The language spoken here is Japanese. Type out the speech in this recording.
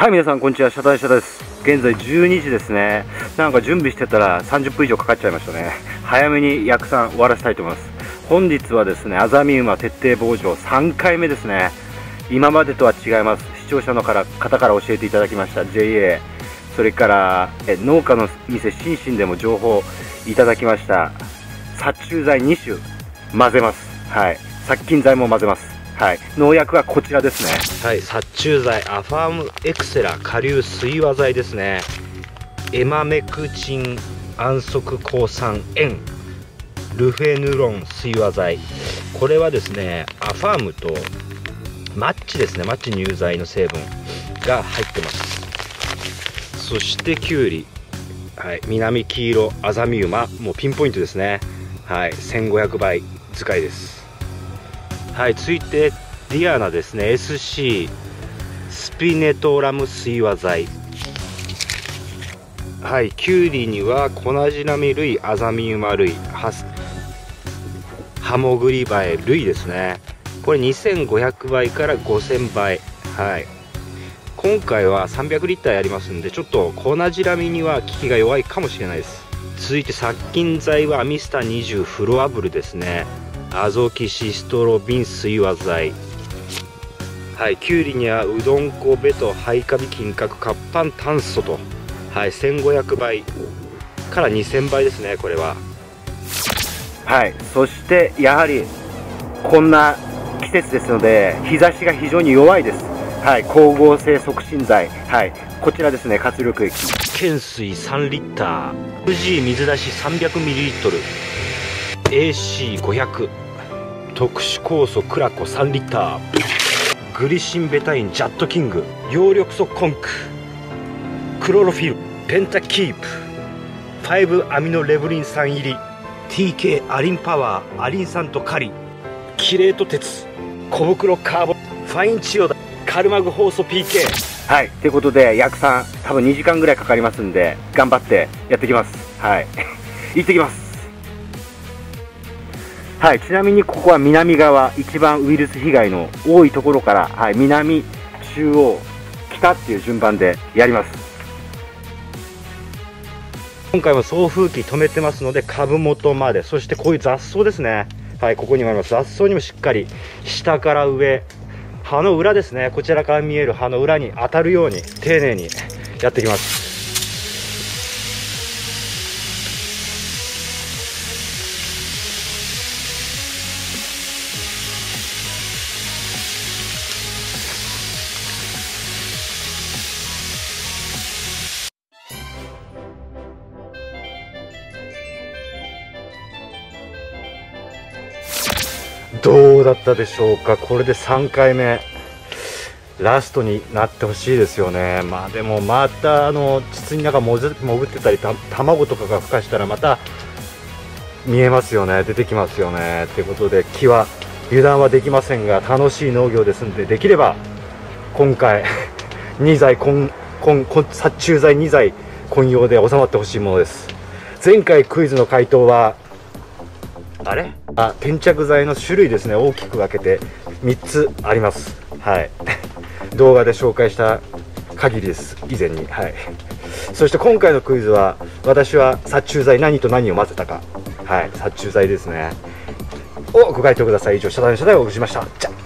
はい皆さんこんにちは。シャタイシャタです。現在12時ですね。なんか準備してたら30分以上かかっちゃいましたね。早めに約算終わらせたいと思います。本日はですねあざみ馬徹底防除3回目ですね。今までとは違います。視聴者のから方から教えていただきました。JA それからえ農家の店シンシンでも情報いただきました。殺虫剤2種混ぜます。はい。殺菌剤も混ぜます。はい、農薬はこちらですね。はい殺虫剤アファームエクセラ下流水和剤ですね。エマメクチン安息抗酸塩ルフェヌロン水和剤。これはですねアファームとマッチですね。マッチ乳剤の成分が入ってます。そしてキュウリ。はい。南黄色アザミウマ。もうピンポイントですね。はい。1500倍使いです。はい続いてディアナですね。SC スピネトラム水和剤。はいキュウリにはコナジナミ類アザミウマ類ハスハモグリバエ類ですね。これ2500倍から5000倍。はい。今回は300リッターやりますんでちょっとコナジラミには効きが弱いかもしれないです。続いて殺菌剤はアミスタ20フロアブルですね。アゾキシストロビン水和剤はいきゅうりにはうどん粉ベトハイカビ金閣活版炭素と。はい1500倍から2000倍ですねこれは。はいそしてやはりこんな季節ですので日差しが非常に弱いです。はい光合成促進剤。はいこちらですね活力液。懸水3リッター。富士水出し 300ml AC500 特殊酵素クラコ3リッター。グリシンベタインジャットキング。葉緑素コンク。クロロフィル。ペンタキープ。5アミノレブリン酸入り。TK アリンパワー。アリン酸とカリ。キレート鉄。小袋カーボン。ファインチヨダ。カルマグ酵素 PK はい。ということで約3多分2時間ぐらいかかりますんで頑張ってやってきます。はい。行ってきます。はい、ちなみにここは南側、一番ウイルス被害の多いところから、はい、南、中央、北っていう順番でやります。今回も送風機止めてますので、株元まで、そしてこういう雑草ですね。はい、ここにもあります。雑草にもしっかり、下から上、葉の裏ですね。こちらから見える葉の裏に当たるように、丁寧にやっていきます。どうだったでしょうか？これで3回目。ラストになってほしいですよね。まあでもまたあの筒に中潜ってたり卵とかが孵化したらまた見えますよね。出てきますよね。ということで木は油断はできませんが楽しい農業ですんでできれば今回2剤混殺虫剤2剤混用で収まってほしいものです。前回クイズの回答はあれ？あ転着剤の種類ですね。大きく分けて3つあります。はい。動画で紹介した限りです。以前に。はい。そして今回のクイズは私は殺虫剤何と何を混ぜたか。はい。殺虫剤ですね。をご回答ください。以上遮断遮断をお送りしました。じゃ。